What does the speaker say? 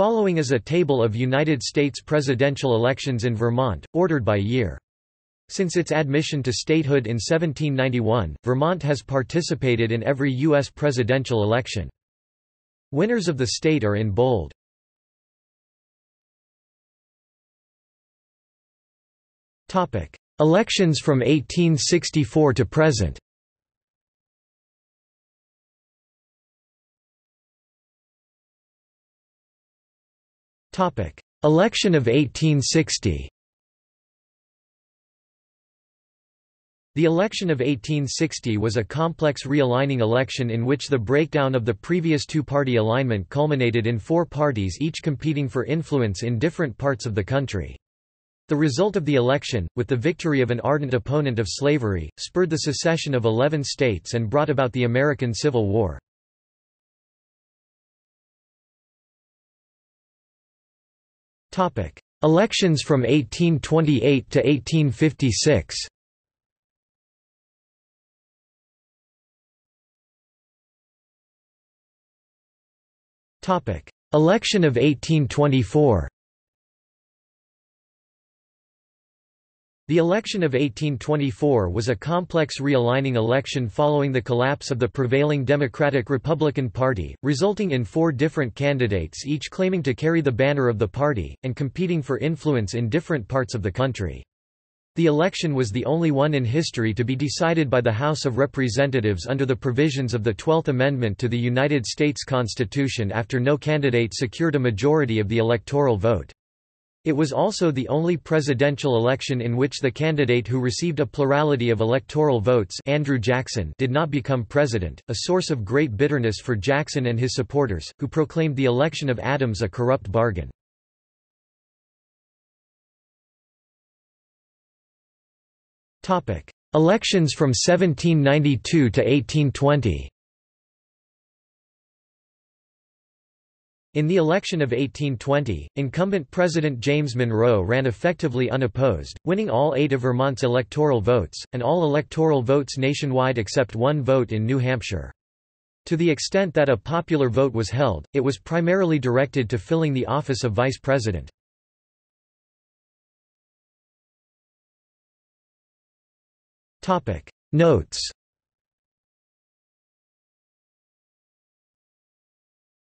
Following is a table of United States presidential elections in Vermont, ordered by year. Since its admission to statehood in 1791, Vermont has participated in every U.S. presidential election. Winners of the state are in bold. Elections from 1864 to present Election of 1860 The election of 1860 was a complex realigning election in which the breakdown of the previous two-party alignment culminated in four parties each competing for influence in different parts of the country. The result of the election, with the victory of an ardent opponent of slavery, spurred the secession of 11 states and brought about the American Civil War. Elections from 1828 to 1856 Election of 1824 The election of 1824 was a complex realigning election following the collapse of the prevailing Democratic-Republican Party, resulting in four different candidates each claiming to carry the banner of the party, and competing for influence in different parts of the country. The election was the only one in history to be decided by the House of Representatives under the provisions of the Twelfth Amendment to the United States Constitution after no candidate secured a majority of the electoral vote. It was also the only presidential election in which the candidate who received a plurality of electoral votes Andrew Jackson did not become president, a source of great bitterness for Jackson and his supporters, who proclaimed the election of Adams a corrupt bargain. Elections from 1792 to 1820 In the election of 1820, incumbent President James Monroe ran effectively unopposed, winning all eight of Vermont's electoral votes, and all electoral votes nationwide except one vote in New Hampshire. To the extent that a popular vote was held, it was primarily directed to filling the office of vice president. Notes